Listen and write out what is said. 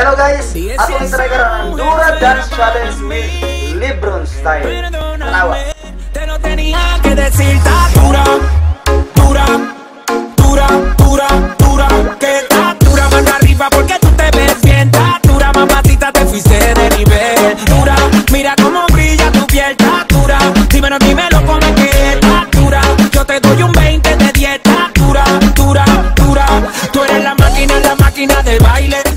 Hello guys, atong itregar ng Dura Dance Challenge with Lebron Style. Tanawa. Te lo tenía que decir, dura, dura, dura, dura, dura, que está dura mano arriba porque tú te ves bien, está dura mamacita te fuiste de nivel, dura, mira cómo brilla tu piel, está dímelo, dímelo como es que está yo te doy un 20 de dieta, dura, dura, dura, tú eres la máquina, la máquina del baile.